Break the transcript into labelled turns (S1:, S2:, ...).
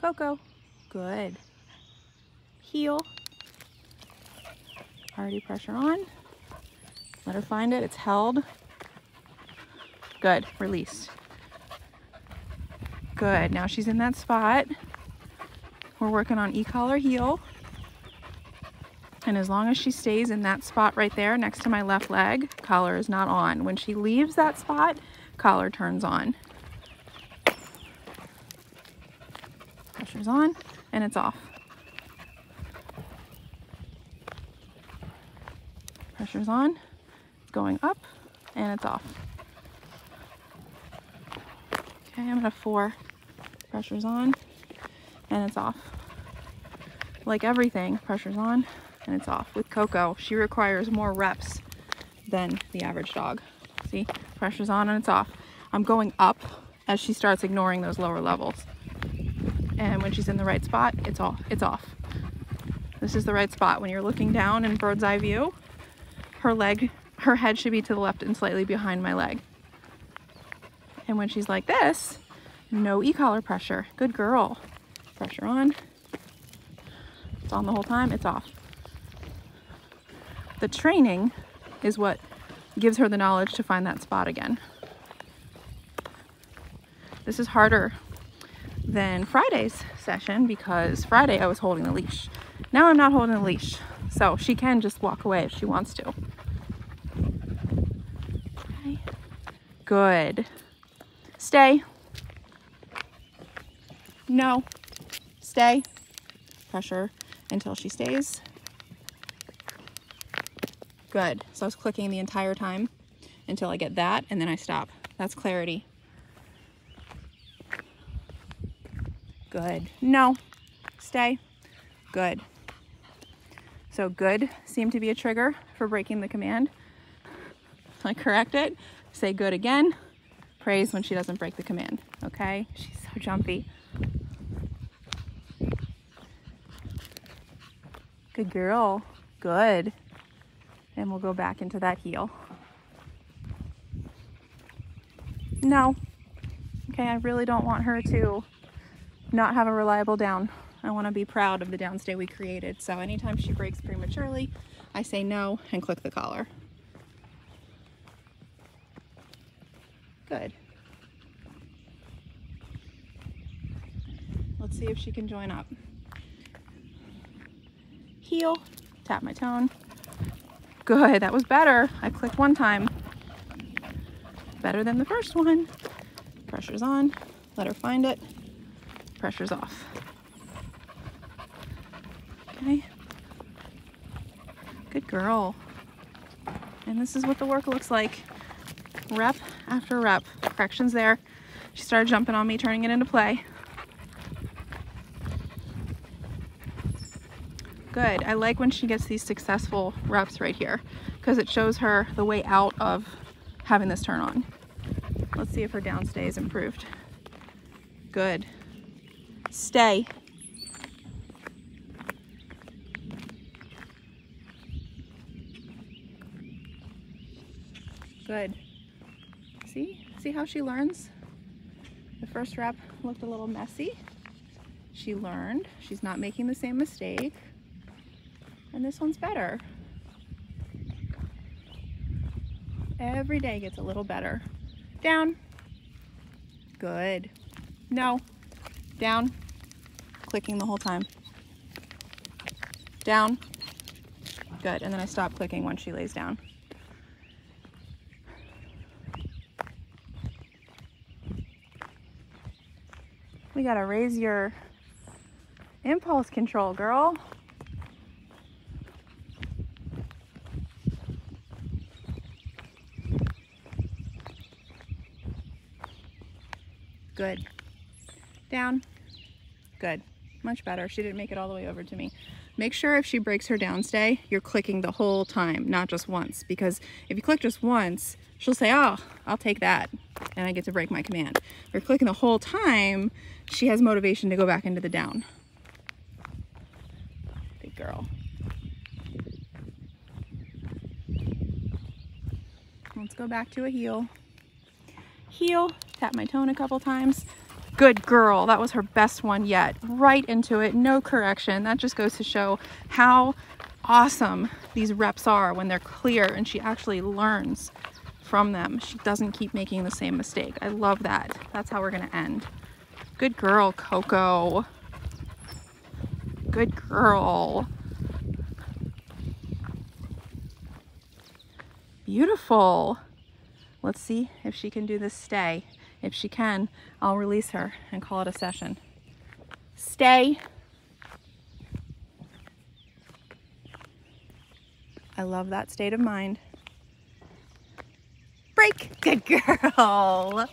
S1: Coco. Good. Heel. Already pressure on. Let her find it. It's held. Good. Release. Good. Now she's in that spot. We're working on e-collar heel. And as long as she stays in that spot right there next to my left leg, collar is not on. When she leaves that spot, collar turns on. Pressure's on and it's off. Pressure's on, it's going up and it's off. Okay, I'm at a four. Pressure's on and it's off. Like everything, pressure's on and it's off. With Coco, she requires more reps than the average dog. See, pressure's on and it's off. I'm going up as she starts ignoring those lower levels. And when she's in the right spot, it's off. It's off. This is the right spot. When you're looking down in bird's eye view, her leg, her head should be to the left and slightly behind my leg. And when she's like this, no e-collar pressure. Good girl. Pressure on. It's on the whole time, it's off. The training is what gives her the knowledge to find that spot again. This is harder than Friday's session because Friday I was holding the leash. Now I'm not holding the leash, so she can just walk away if she wants to. Okay. Good. Stay. No. Stay. Pressure until she stays. Good. So I was clicking the entire time until I get that and then I stop. That's clarity. Good. No. Stay. Good. So good seemed to be a trigger for breaking the command. I correct it. Say good again. Praise when she doesn't break the command. Okay? She's so jumpy. Good girl. Good. And we'll go back into that heel. No. Okay, I really don't want her to not have a reliable down. I want to be proud of the downstay we created. So anytime she breaks prematurely, I say no and click the collar. Good. Let's see if she can join up. Heel, tap my tone. Good, that was better. I clicked one time. Better than the first one. Pressure's on, let her find it pressure's off. Okay. Good girl. And this is what the work looks like. Rep after rep. Corrections there. She started jumping on me, turning it into play. Good. I like when she gets these successful reps right here because it shows her the way out of having this turn on. Let's see if her downstay is improved. Good. Stay. Good. See? See how she learns? The first rep looked a little messy. She learned. She's not making the same mistake. And this one's better. Every day gets a little better. Down. Good. No. Down. Clicking the whole time. Down. Good. And then I stop clicking when she lays down. We gotta raise your impulse control, girl. Good. Down. Good. Much better. She didn't make it all the way over to me. Make sure if she breaks her downstay, you're clicking the whole time, not just once. Because if you click just once, she'll say, oh, I'll take that. And I get to break my command. If you're clicking the whole time, she has motivation to go back into the down. Good girl. Let's go back to a heel. Heel, tap my tone a couple times. Good girl. That was her best one yet. Right into it. No correction. That just goes to show how awesome these reps are when they're clear and she actually learns from them. She doesn't keep making the same mistake. I love that. That's how we're going to end. Good girl, Coco. Good girl. Beautiful. Let's see if she can do this stay. If she can, I'll release her and call it a session. Stay. I love that state of mind. Break. Good girl.